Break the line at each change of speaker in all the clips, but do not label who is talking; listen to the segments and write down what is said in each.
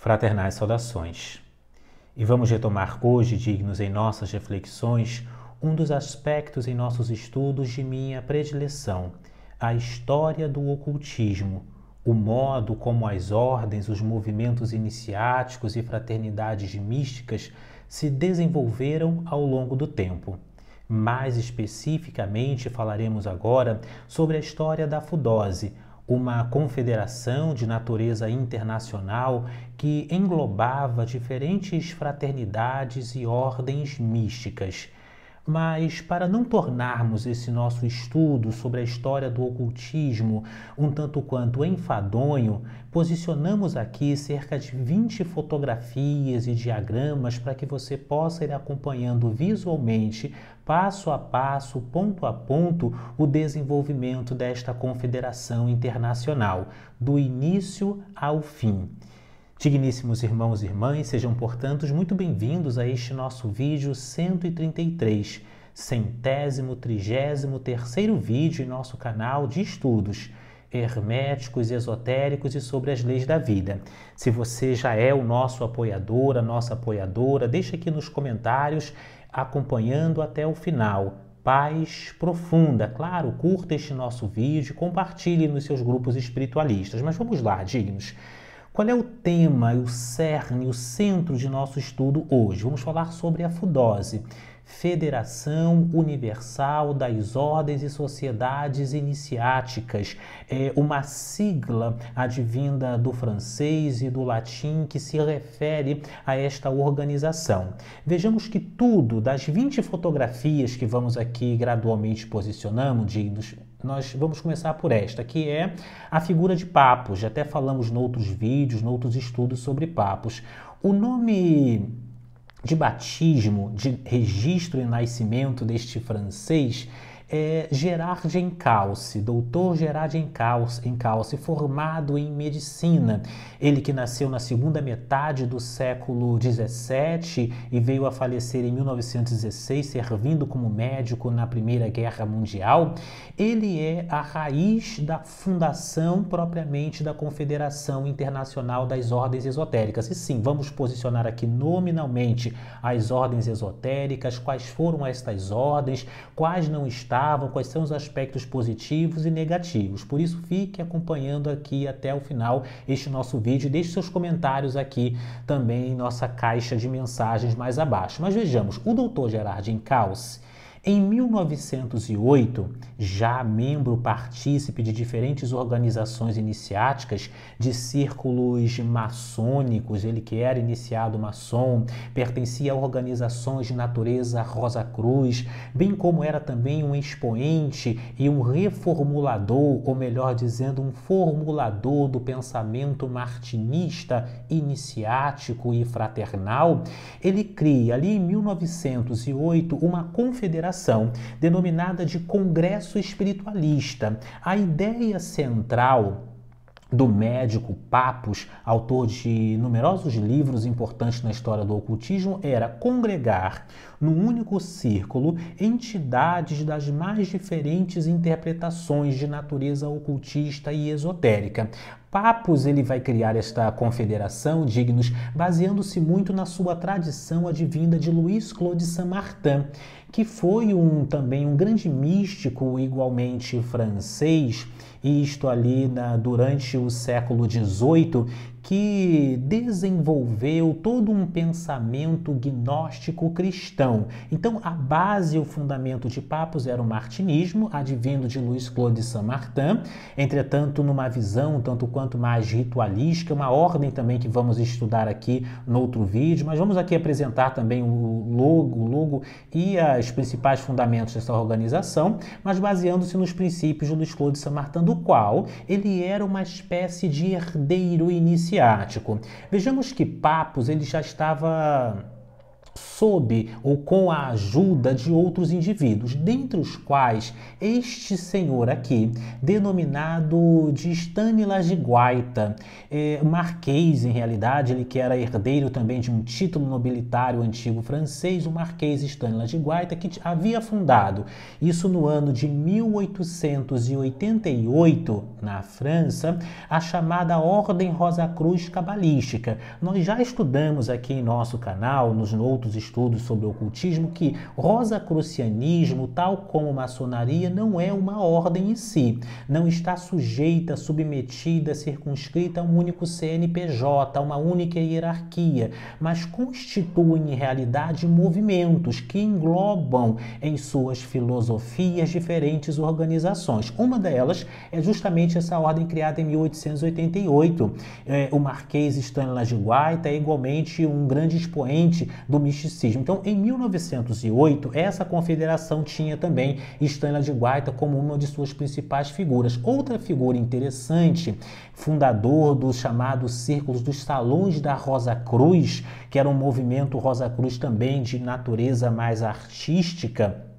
Fraternais saudações. E vamos retomar hoje, dignos em nossas reflexões, um dos aspectos em nossos estudos de minha predileção, a história do ocultismo, o modo como as ordens, os movimentos iniciáticos e fraternidades místicas se desenvolveram ao longo do tempo. Mais especificamente, falaremos agora sobre a história da Fudose, uma confederação de natureza internacional que englobava diferentes fraternidades e ordens místicas. Mas, para não tornarmos esse nosso estudo sobre a história do ocultismo um tanto quanto enfadonho, posicionamos aqui cerca de 20 fotografias e diagramas para que você possa ir acompanhando visualmente, passo a passo, ponto a ponto, o desenvolvimento desta confederação internacional, do início ao fim. Digníssimos irmãos e irmãs, sejam, portanto, muito bem-vindos a este nosso vídeo 133, centésimo, trigésimo terceiro vídeo em nosso canal de estudos herméticos, esotéricos e sobre as leis da vida. Se você já é o nosso apoiador, a nossa apoiadora, deixe aqui nos comentários acompanhando até o final. Paz profunda. Claro, curta este nosso vídeo, compartilhe nos seus grupos espiritualistas. Mas vamos lá, dignos. Qual é o tema, o cerne, o centro de nosso estudo hoje? Vamos falar sobre a fudose. Federação Universal das Ordens e Sociedades Iniciáticas, é uma sigla advinda do francês e do latim que se refere a esta organização. Vejamos que tudo, das 20 fotografias que vamos aqui gradualmente posicionando, dignos, nós vamos começar por esta, que é a figura de papos. Já até falamos em outros vídeos, em outros estudos sobre papos. O nome de batismo, de registro e nascimento deste francês é Gerard Encalce, doutor Gerard Encalce, Encalce, formado em medicina. Ele que nasceu na segunda metade do século XVII e veio a falecer em 1916, servindo como médico na Primeira Guerra Mundial. Ele é a raiz da fundação propriamente da Confederação Internacional das Ordens Esotéricas. E sim, vamos posicionar aqui nominalmente as ordens esotéricas, quais foram estas ordens, quais não estavam estavam, quais são os aspectos positivos e negativos. Por isso, fique acompanhando aqui até o final este nosso vídeo deixe seus comentários aqui também em nossa caixa de mensagens mais abaixo. Mas vejamos, o Dr. Gerard Encalce, em 1908, já membro partícipe de diferentes organizações iniciáticas de círculos maçônicos, ele que era iniciado maçom, pertencia a organizações de natureza Rosa Cruz, bem como era também um expoente e um reformulador, ou melhor dizendo, um formulador do pensamento martinista, iniciático e fraternal, ele cria ali em 1908 uma confederação denominada de Congresso Espiritualista. A ideia central do médico Papus, autor de numerosos livros importantes na história do ocultismo, era congregar num único círculo entidades das mais diferentes interpretações de natureza ocultista e esotérica. Papus ele vai criar esta confederação, dignos, baseando-se muito na sua tradição advinda de Luiz Claude Saint-Martin, que foi um também um grande místico igualmente francês, isto ali na, durante o século XVIII, que desenvolveu todo um pensamento gnóstico cristão. Então, a base e o fundamento de Papos era o martinismo, advindo de Luiz Claude Saint-Martin, entretanto, numa visão tanto quanto mais ritualística, uma ordem também que vamos estudar aqui no outro vídeo, mas vamos aqui apresentar também o logo, o logo e os principais fundamentos dessa organização, mas baseando-se nos princípios de Luiz Claude Saint-Martin, do qual ele era uma espécie de herdeiro iniciático. Vejamos que Papos ele já estava sob ou com a ajuda de outros indivíduos, dentre os quais este senhor aqui, denominado de Stanislas de Guaita, é, marquês em realidade, ele que era herdeiro também de um título nobilitário antigo francês, o marquês Stanislas de Guaita, que havia fundado isso no ano de 1888 na França, a chamada Ordem Rosa Cruz Cabalística. Nós já estudamos aqui em nosso canal, nos outros estudos sobre o ocultismo, que rosacrucianismo, tal como maçonaria, não é uma ordem em si, não está sujeita, submetida, circunscrita a um único CNPJ, a uma única hierarquia, mas constituem em realidade movimentos que englobam em suas filosofias diferentes organizações. Uma delas é justamente essa ordem criada em 1888. É, o Marquês de Guaita é igualmente um grande expoente do misticismo. Então, em 1908, essa confederação tinha também Stanislas de Guaita como uma de suas principais figuras. Outra figura interessante, fundador dos chamados Círculos dos Salões da Rosa Cruz, que era um movimento Rosa Cruz também de natureza mais artística,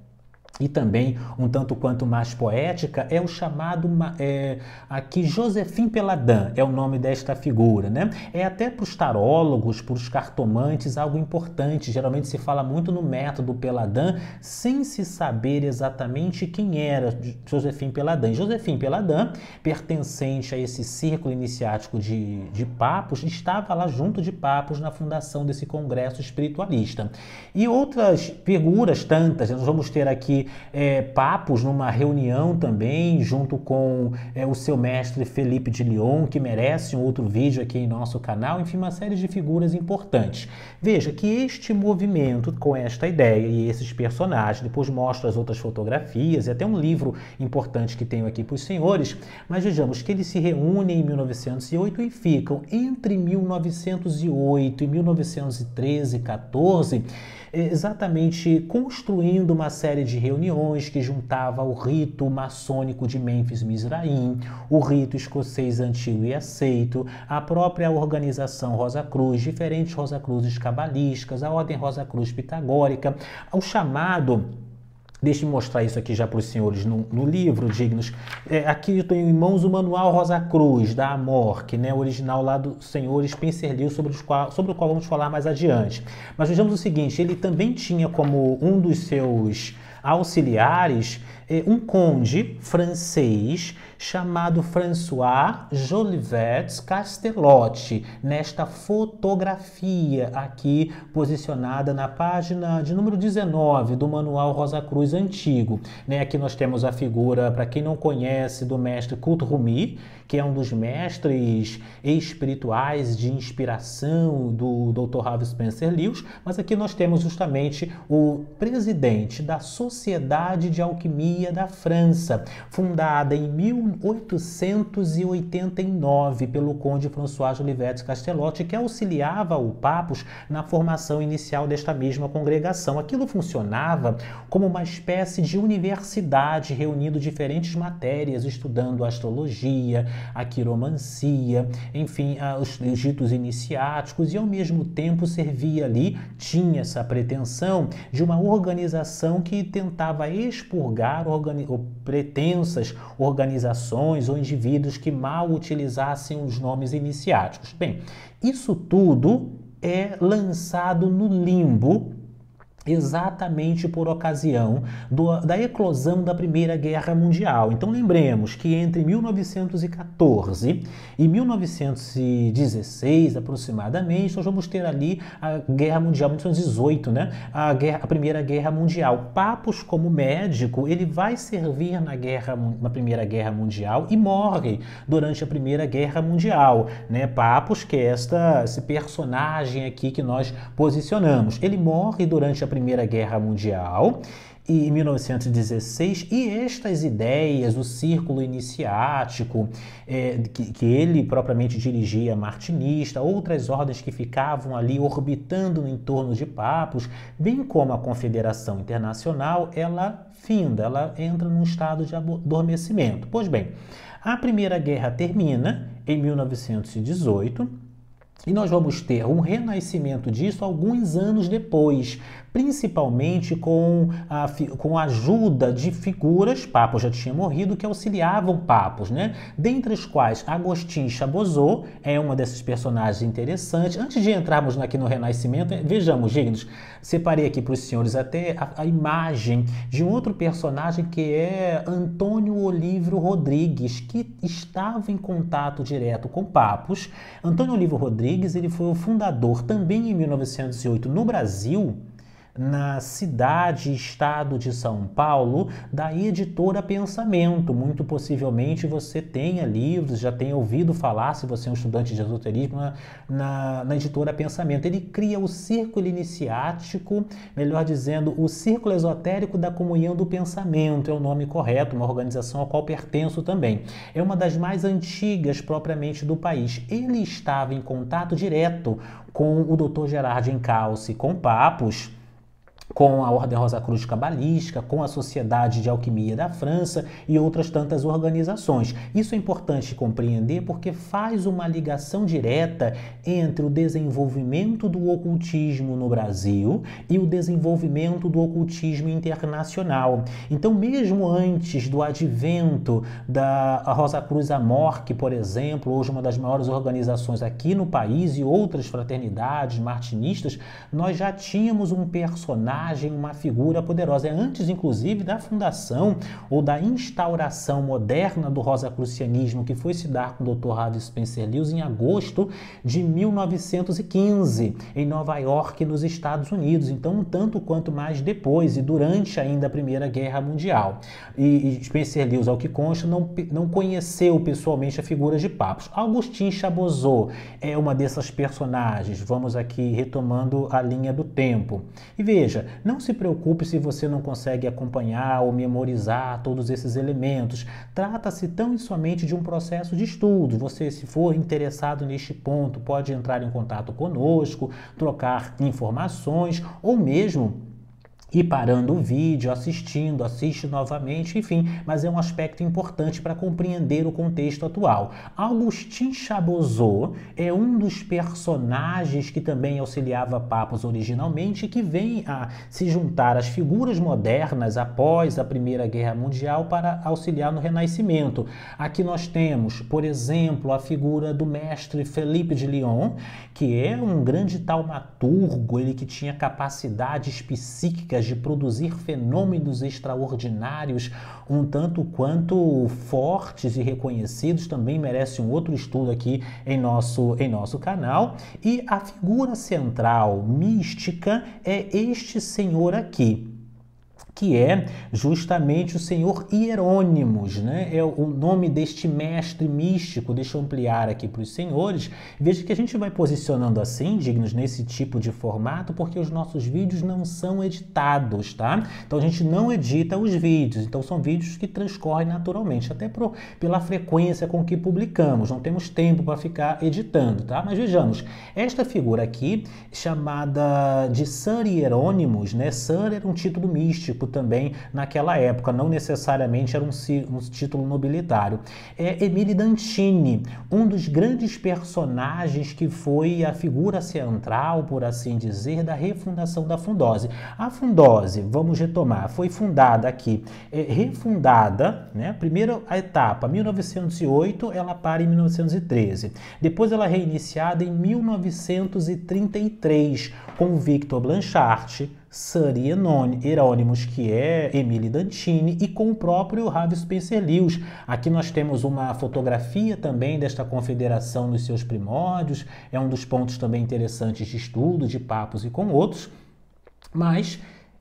e também um tanto quanto mais poética é o chamado é, aqui Josephine Peladin é o nome desta figura, né? É até para os tarólogos, para os cartomantes algo importante. Geralmente se fala muito no método Peladin sem se saber exatamente quem era Josephine Peladin. Josephine Peladin, pertencente a esse círculo iniciático de, de papos, estava lá junto de papos na fundação desse congresso espiritualista. E outras figuras tantas, nós vamos ter aqui é, papos numa reunião também, junto com é, o seu mestre Felipe de Lyon, que merece um outro vídeo aqui em nosso canal, enfim, uma série de figuras importantes. Veja que este movimento, com esta ideia e esses personagens, depois mostra as outras fotografias e até um livro importante que tenho aqui para os senhores, mas vejamos que eles se reúnem em 1908 e ficam entre 1908 e 1913, 14 exatamente construindo uma série de reuniões que juntava o rito maçônico de Memphis Mizraim, o rito escocês antigo e aceito, a própria organização Rosa Cruz, diferentes Rosa Cruzes cabalísticas, a Ordem Rosa Cruz Pitagórica, o chamado Deixe me mostrar isso aqui já para os senhores no, no livro, dignos. É, aqui eu tenho em mãos o manual Rosa Cruz, da Amor, que né, original lá do senhor Spencer Lewis, sobre, sobre o qual vamos falar mais adiante. Mas vejamos o seguinte, ele também tinha como um dos seus auxiliares é, um conde francês chamado François Jolivet Castellotti, nesta fotografia aqui posicionada na página de número 19 do Manual Rosa Cruz Antigo. Né, aqui nós temos a figura, para quem não conhece, do mestre Kurt Rumi, que é um dos mestres espirituais de inspiração do Dr. Harvey Spencer Lewis, mas aqui nós temos justamente o presidente da Sociedade de Alquimia da França, fundada em 1889 pelo conde François Olivetti Castellotti, que auxiliava o Papos na formação inicial desta mesma congregação. Aquilo funcionava como uma espécie de universidade reunindo diferentes matérias, estudando astrologia, a quiromancia, enfim, os, os ritos iniciáticos e ao mesmo tempo servia ali, tinha essa pretensão de uma organização que tentava expurgar organi pretensas organizações ou indivíduos que mal utilizassem os nomes iniciáticos. Bem, isso tudo é lançado no limbo exatamente por ocasião do, da eclosão da Primeira Guerra Mundial. Então lembremos que entre 1914 e 1916, aproximadamente, nós vamos ter ali a Guerra Mundial 1918, né? A, guerra, a Primeira Guerra Mundial. Papos como médico, ele vai servir na guerra na Primeira Guerra Mundial e morre durante a Primeira Guerra Mundial, né? Papos que é esta esse personagem aqui que nós posicionamos. Ele morre durante a Primeira Guerra Mundial e em 1916 e estas ideias, o círculo iniciático é, que, que, ele propriamente dirigia, martinista, outras ordens que ficavam ali orbitando no entorno de papos, bem como a Confederação Internacional, ela finda, ela entra num estado de adormecimento. Pois bem, a Primeira Guerra termina em 1918 E nós vamos ter um renascimento disso alguns anos depois, principalmente com a, com a ajuda de figuras, Papo já tinha morrido, que auxiliavam Papos, né? Dentre as quais Agostinho Chabozot é uma desses personagens interessantes. Antes de entrarmos aqui no Renascimento, vejamos, dignos, separei aqui para os senhores até a, a, imagem de um outro personagem que é Antônio Olívio Rodrigues, que estava em contato direto com Papos. Antônio Olívio Rodrigues, ele foi o fundador também em 1908 no Brasil na cidade estado de São Paulo da editora Pensamento. Muito possivelmente você tenha livros, já tenha ouvido falar, se você é um estudante de esoterismo, na, na, na editora Pensamento. Ele cria o círculo iniciático, melhor dizendo, o círculo esotérico da comunhão do pensamento, é o nome correto, uma organização a qual pertenço também. É uma das mais antigas propriamente do país. Ele estava em contato direto com o Dr. Gerard Encalce, com papos com a Ordem Rosa Cruz Cabalística, com a Sociedade de Alquimia da França e outras tantas organizações. Isso é importante compreender porque faz uma ligação direta entre o desenvolvimento do ocultismo no Brasil e o desenvolvimento do ocultismo internacional. Então, mesmo antes do advento da Rosa Cruz Amorque, por exemplo, hoje uma das maiores organizações aqui no país e outras fraternidades martinistas, nós já tínhamos um uma figura poderosa. É antes, inclusive, da fundação ou da instauração moderna do rosacrucianismo, que foi se dar com o Dr. Harvey Spencer Lewis em agosto de 1915, em Nova York, nos Estados Unidos. Então, um tanto quanto mais depois e durante ainda a Primeira Guerra Mundial. E, e Spencer Lewis, ao que consta, não, não conheceu pessoalmente a figura de Papos. Augustin Chabozot é uma dessas personagens. Vamos aqui retomando a linha do tempo. E veja, não se preocupe se você não consegue acompanhar ou memorizar todos esses elementos. Trata-se tão e somente de um processo de estudo. Você, se for interessado neste ponto, pode entrar em contato conosco, trocar informações ou mesmo ir parando o vídeo, assistindo, assiste novamente, enfim, mas é um aspecto importante para compreender o contexto atual. Augustin Chabozot é um dos personagens que também auxiliava Papos originalmente e que vem a se juntar às figuras modernas após a Primeira Guerra Mundial para auxiliar no Renascimento. Aqui nós temos, por exemplo, a figura do mestre Felipe de Lyon, que é um grande taumaturgo, ele que tinha capacidades psíquicas de produzir fenômenos extraordinários, um tanto quanto fortes e reconhecidos, também merece um outro estudo aqui em nosso, em nosso canal. E a figura central mística é este senhor aqui que é justamente o Senhor Hierônimos, né? É o nome deste mestre místico. Deixa eu ampliar aqui para os senhores. Veja que a gente vai posicionando assim, dignos nesse tipo de formato, porque os nossos vídeos não são editados, tá? Então a gente não edita os vídeos, então são vídeos que transcorrem naturalmente, até pro, pela frequência com que publicamos. Não temos tempo para ficar editando, tá? Mas vejamos, esta figura aqui, chamada de Sir Hierônimos, né? Sir era um título místico também naquela época, não necessariamente era um, um título nobilitário. É Emile Dantini, um dos grandes personagens que foi a figura central, por assim dizer, da refundação da Fundose. A Fundose, vamos retomar, foi fundada aqui, é, refundada, né? Primeira etapa, 1908, ela para em 1913. Depois ela é reiniciada em 1933 com Victor Blanchard, Sir Hieronymus, que é Emile Dantini, e com o próprio Ravi Spencer Lewis. Aqui nós temos uma fotografia também desta confederação nos seus primórdios, é um dos pontos também interessantes de estudo, de papos e com outros. Mas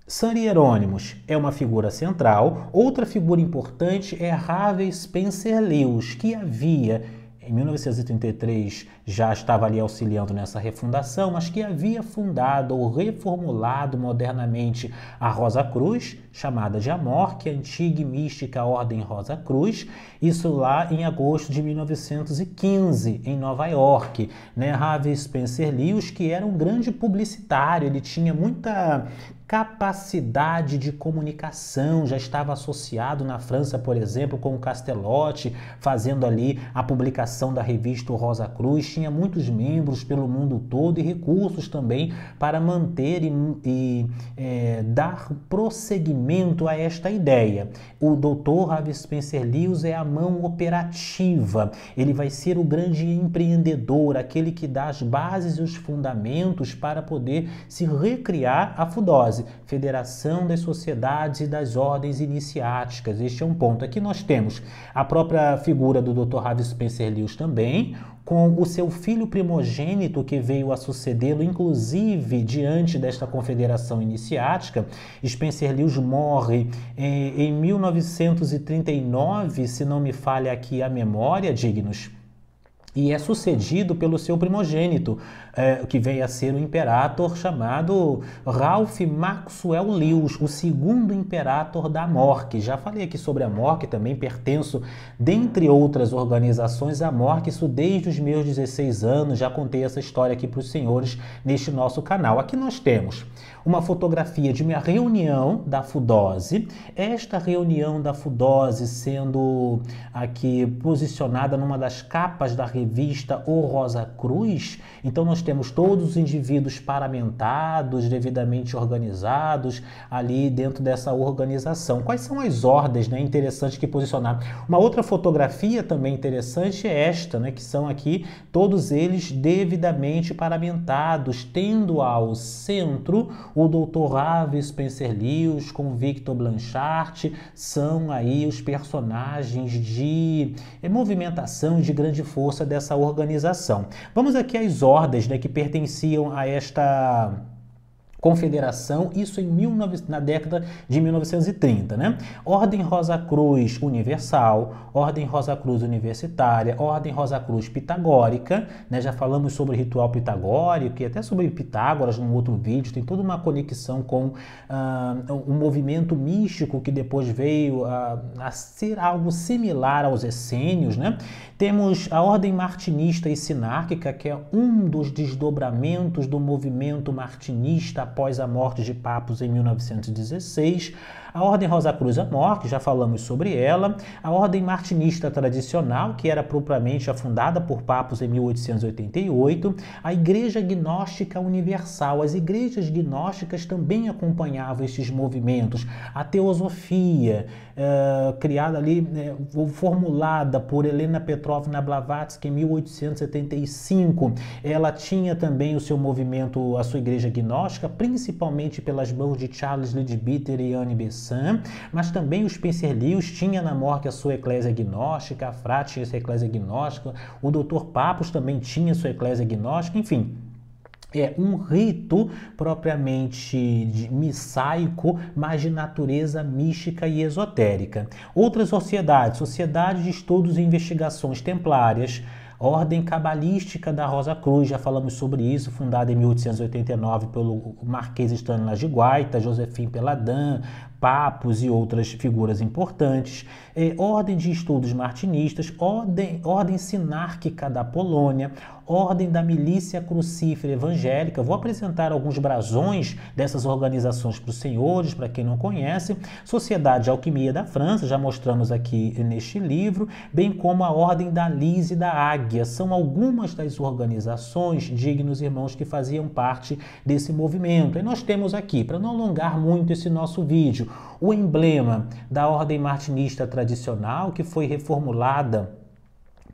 Sir Hieronymus é uma figura central. Outra figura importante é Ravi Spencer Lewis, que havia em 1933 já estava ali auxiliando nessa refundação, mas que havia fundado ou reformulado modernamente a Rosa Cruz, chamada de Amor, que é a antiga e mística Ordem Rosa Cruz, isso lá em agosto de 1915, em Nova York. Né? Harvey Spencer Lewis, que era um grande publicitário, ele tinha muita capacidade de comunicação, já estava associado na França, por exemplo, com o Castellotti, fazendo ali a publicação da revista Rosa Cruz, tinha muitos membros pelo mundo todo e recursos também para manter e, e é, dar prosseguimento a esta ideia. O Dr. Harvey Spencer Lewis é a mão operativa, ele vai ser o grande empreendedor, aquele que dá as bases e os fundamentos para poder se recriar a Fudose. Federação das Sociedades e das Ordens Iniciáticas. Este é um ponto. Aqui nós temos a própria figura do Dr. Harvey Spencer Lewis também, com o seu filho primogênito que veio a sucedê-lo, inclusive diante desta confederação iniciática. Spencer Lewis morre em, em 1939, se não me falha aqui a memória, dignos e é sucedido pelo seu primogênito, é, que veio a ser o imperator chamado Ralph Maxwell Lewis, o segundo imperator da MORC. Já falei aqui sobre a MORC, também pertenço, dentre outras organizações, à MORC, isso desde os meus 16 anos, já contei essa história aqui para os senhores neste nosso canal. Aqui nós temos uma fotografia de uma reunião da FUDOSE, esta reunião da FUDOSE sendo aqui posicionada numa das capas da revista O Rosa Cruz. Então nós temos todos os indivíduos paramentados, devidamente organizados ali dentro dessa organização. Quais são as ordens, né, interessantes que posicionar? Uma outra fotografia também interessante é esta, né, que são aqui todos eles devidamente paramentados, tendo ao centro o Dr. Ave Spencer Lewis com Victor Blanchard, são aí os personagens de movimentação de grande força dessa organização. Vamos aqui às ordens né, que pertenciam a esta Confederação, isso em 19, na década de 1930, né? Ordem Rosa Cruz Universal, Ordem Rosa Cruz Universitária, Ordem Rosa Cruz Pitagórica, né? Já falamos sobre o ritual pitagórico e até sobre Pitágoras num outro vídeo, tem toda uma conexão com uh, o movimento místico que depois veio uh, a ser algo similar aos essênios, né? Temos a Ordem Martinista e Sinárquica, que é um dos desdobramentos do movimento martinista após a morte de Papos em 1916. A Ordem Rosa Cruz Amor, que já falamos sobre ela, a Ordem Martinista Tradicional, que era propriamente afundada por Papos em 1888, a Igreja Gnóstica Universal. As igrejas gnósticas também acompanhavam estes movimentos. A Teosofia, é, criada ali, é, formulada por Helena Petrovna Blavatsky em 1875, ela tinha também o seu movimento, a sua igreja gnóstica, principalmente pelas mãos de Charles Leadbeater e Anne Besson mas também os Spencer Lewis tinha na morte a sua eclésia gnóstica, a Frate tinha sua eclésia gnóstica, o Dr. Papos também tinha sua eclésia gnóstica, enfim, é um rito propriamente de missaico, mas de natureza mística e esotérica. Outras sociedades, Sociedade de Estudos e Investigações Templárias, Ordem Cabalística da Rosa Cruz, já falamos sobre isso, fundada em 1889 pelo Marquês de Guaita, Josefim Peladan, papos e outras figuras importantes, é, Ordem de Estudos Martinistas, Ordem, Ordem Sinárquica da Polônia, Ordem da Milícia Crucífera Evangélica. Vou apresentar alguns brasões dessas organizações para os senhores, para quem não conhece. Sociedade de Alquimia da França, já mostramos aqui neste livro, bem como a Ordem da Lise e da Águia. São algumas das organizações, dignos irmãos, que faziam parte desse movimento. E nós temos aqui, para não alongar muito esse nosso vídeo, o emblema da ordem martinista tradicional que foi reformulada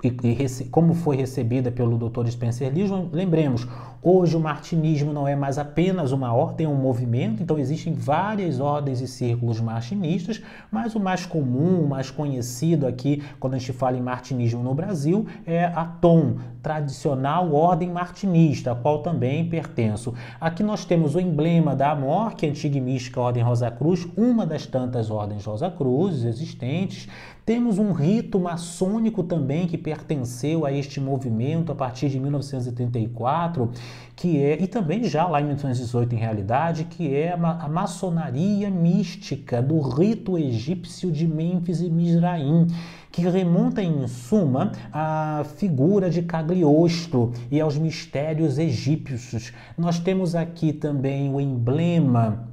e, e, como foi recebida pelo Dr. Spencer Lewis, lembremos, hoje o martinismo não é mais apenas uma ordem, é um movimento, então existem várias ordens e círculos martinistas, mas o mais comum, o mais conhecido aqui, quando a gente fala em martinismo no Brasil, é a TOM, tradicional ordem martinista, a qual também pertenço. Aqui nós temos o emblema da AMOR, que é a antiga e mística Ordem Rosa Cruz, uma das tantas ordens Rosa Cruzes existentes, temos um rito maçônico também que pertenceu a este movimento a partir de 1934, que é, e também já lá em 1918 em realidade, que é a maçonaria mística do rito egípcio de Mênfis e Mizraim, que remonta em suma à figura de Cagliostro e aos mistérios egípcios. Nós temos aqui também o emblema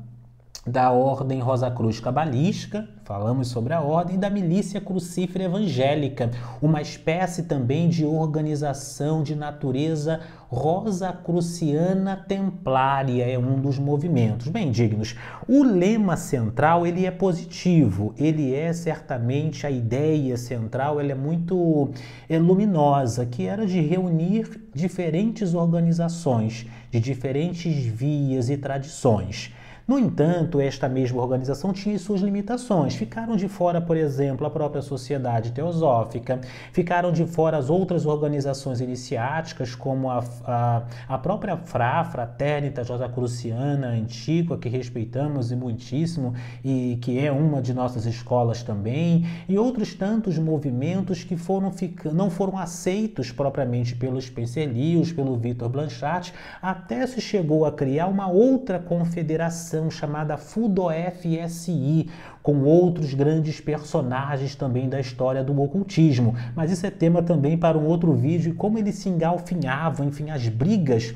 da Ordem Rosa Cruz Cabalística, falamos sobre a ordem, da Milícia Crucífera Evangélica, uma espécie também de organização de natureza Rosacruciana Templária, é um dos movimentos. Bem, dignos, o lema central ele é positivo, ele é certamente a ideia central, ela é muito é luminosa, que era de reunir diferentes organizações, de diferentes vias e tradições. No entanto, esta mesma organização tinha suas limitações. Ficaram de fora, por exemplo, a própria Sociedade Teosófica, ficaram de fora as outras organizações iniciáticas, como a, a, a própria FRA, Fraternitas Rosacruciana Antiga, que respeitamos e muitíssimo e que é uma de nossas escolas também, e outros tantos movimentos que foram não foram aceitos propriamente pelo Spencer Lewis, pelo Victor Blanchard, até se chegou a criar uma outra confederação organização chamada FUDOFSI, com outros grandes personagens também da história do ocultismo. Mas isso é tema também para um outro vídeo e como eles se engalfinhavam, enfim, as brigas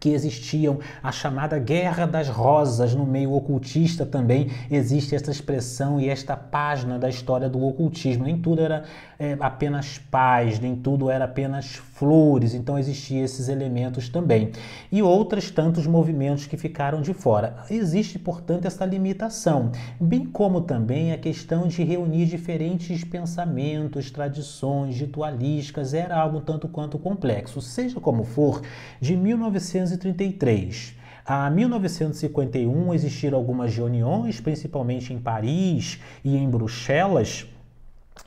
que existiam, a chamada Guerra das Rosas no meio ocultista também existe essa expressão e esta página da história do ocultismo. Nem tudo era é, apenas paz, nem tudo era apenas flores, então existiam esses elementos também. E outros tantos movimentos que ficaram de fora. Existe, portanto, essa limitação, bem como também a questão de reunir diferentes pensamentos, tradições ritualísticas, era algo tanto quanto complexo. Seja como for, de 1933 a 1951 existiram algumas reuniões, principalmente em Paris e em Bruxelas,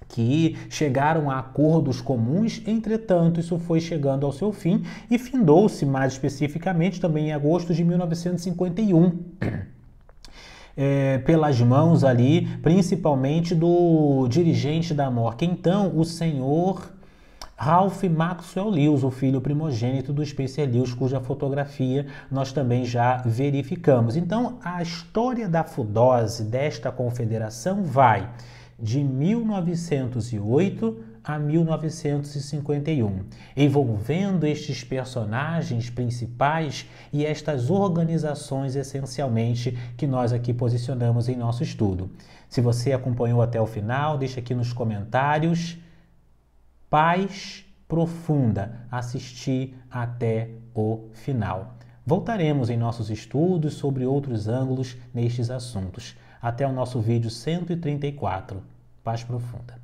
que chegaram a acordos comuns, entretanto, isso foi chegando ao seu fim e findou-se mais especificamente também em agosto de 1951. É, pelas mãos ali, principalmente do dirigente da MORC. Então, o senhor Ralph Maxwell Lewis, o filho primogênito do Spencer Lewis, cuja fotografia nós também já verificamos. Então, a história da fudose desta confederação vai de 1908 a 1951, envolvendo estes personagens principais e estas organizações essencialmente que nós aqui posicionamos em nosso estudo. Se você acompanhou até o final, deixa aqui nos comentários. Paz profunda, assistir até o final. Voltaremos em nossos estudos sobre outros ângulos nestes assuntos. Até o nosso vídeo 134. Paz profunda.